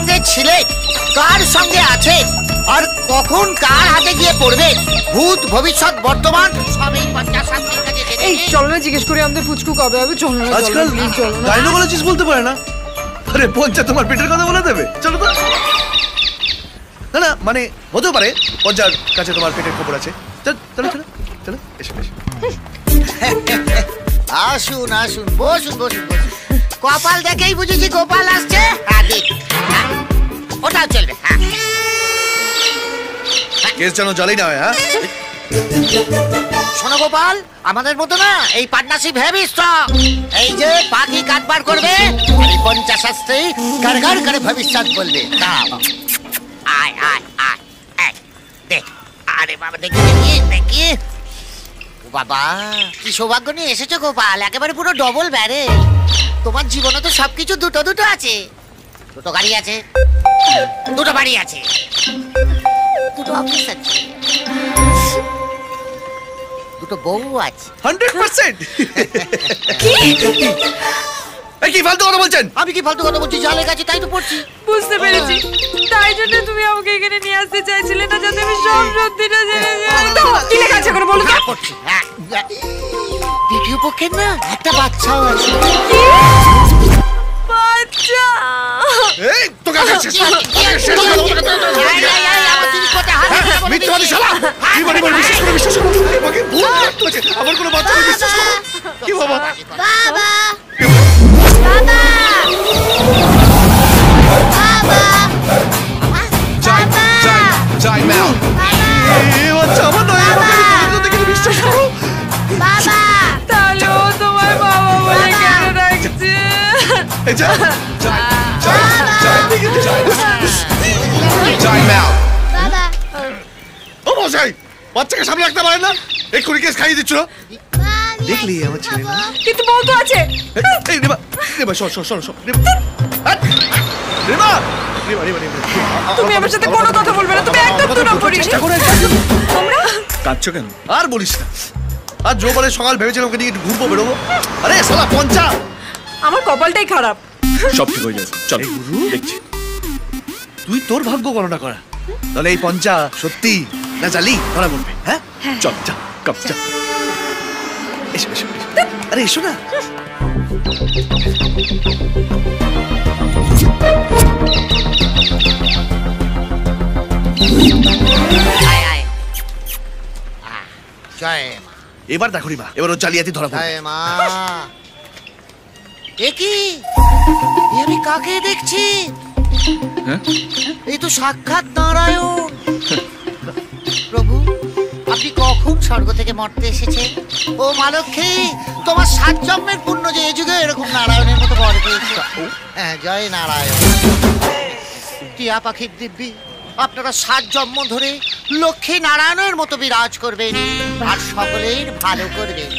সঙ্গে ছিলেন কার সঙ্গে আছেন আর কখন কার হাতে গিয়ে পড়বে? ভূত ভবিষ্যৎ বর্তমান সবই পঞ্চাশাস্ত্রীর কাছে এই। চলো না জিজ্ঞেস করি আমাদের পুচকু কবে হবে? চলো না আজকাল প্লিজ চলো না। গাইনোকোলজিস্ট বলতে পারে না। আরে পঞ্চা তোমার পেটের কথা বলে দেবে। চলো তো। না না মানে হতেও পারে পঞ্চার কাছে তোমার পেটের খবর আছে। চল চলো চলো চলো এসো এসো। আসুন আসুন বসুন বসুন বসুন। কপাল দেখেই বুঝেছি গোপাল আসছে। হ্যাঁ দিন হ্যাঁ। ওটাও চলবে হ্যাঁ। কেস যেন জলেই না হয় হ্যাঁ? শোনো গোপাল আমাদের মতো না এই পার্টনারশিপ হেভি স্ট্রং এই যে পাখি কাটবার করবে আর এই পঞ্চাশাস্ত্রী গার করে ভবিষ্যৎ বলবে। দাও আয় আয় আয় আয় দে। আরে বাবা দেখি দেখি দেখি। বাবা কি সৌভাগ্য নিয়ে এসেছ গোপাল একেবারে পুরো ডবল ব্যারে তোমার জীবনে তো সবকিছু দুটো দুটো আছে। দুটো গাড়ি আছে দুটো বাড়ি আছে দুটো অফিস আছে দুটো বউ আছে। Hundred percent. কি? ফালতু কথা বলছেন? আমি কি ফালতু কথা বলছি? যা লেখা আছে তাই তো পড়ছি। বুঝতে পেরেছি। তাই জন্য তুমি আমাকে এখানে নিয়ে আসতে চাইছিলে না যাতে আমি সব সত্যিটা জেনে যাই। কি লেখা আছে করে বলো তো? হ্যাঁ, পড়ছি হ্যাঁ। দ্বিতীয় পক্ষের না একটা বাচ্চাও আছে। মিথ্যাবাদী শালা বলি বলি বিশ্বাস করো বিশ্বাস করো আমাকে ভুল করতে আমার কোনো বাচ্চা বিশ্বাস করো কি বাবা বাবা বাবা Time out. এই বাচ্চা আমার নয় আমাকে আমি বিশ্বাস করো বাবা তাহলে ও তোমার বাবা বলে কেন ডাকছে এই যা বাবা ও মশাই বাচ্চাকে সামনে রাখতে পারেন না? এক্ষুনি কেস খাইয়ে দেখলি আমার ছেলে না কিন্তু বউ তো আছে। এই, এই রেবা রেবা সর সর সর রেবা তুমি আমার সাথে কোনো কথা বলবে না তুমি একদম তোমরা? কাঁদছো কেন? আর বলিস না। আর জো বলে সকাল ভেবেছিলাম ওকে নিয়ে ঘুরবো বেরোবো। আরে সালা পঞ্চা! আমার কপালটাই খারাপ। সব ঠিক হয়ে যাবে চল দেখছি। তুই তোর ভাগ্য গণনা করা। তাহলে এই পঞ্চা সত্যি না জালি ধরা বলবে হ্যাঁ? চল চল কাপ এসো এসো এসো। আরে এসো না। এবার দেখো মা এবার ও জালিয়াতি ধরা পড়বে। মা। এ কি আমি কাকে দেখছি? হ্যাঁ? এই তো সাক্ষাৎ নারায়ণ। প্রভু, আপনি কখন স্বর্গ থেকে মরতে এসেছেন? ও মালক্ষী তোমার সাত জন্মের পুণ্য যে এ যুগে এরকম নারায়ণের মতো বর পেয়েছে। হ্যাঁ জয় নারায়ণ। টিয়া পাখির দিব্যি, আপনারা সাত জন্ম ধরে লক্ষ্মী নারায়ণের মতো বিরাজ করবেন আর সকলের ভালো করবেন।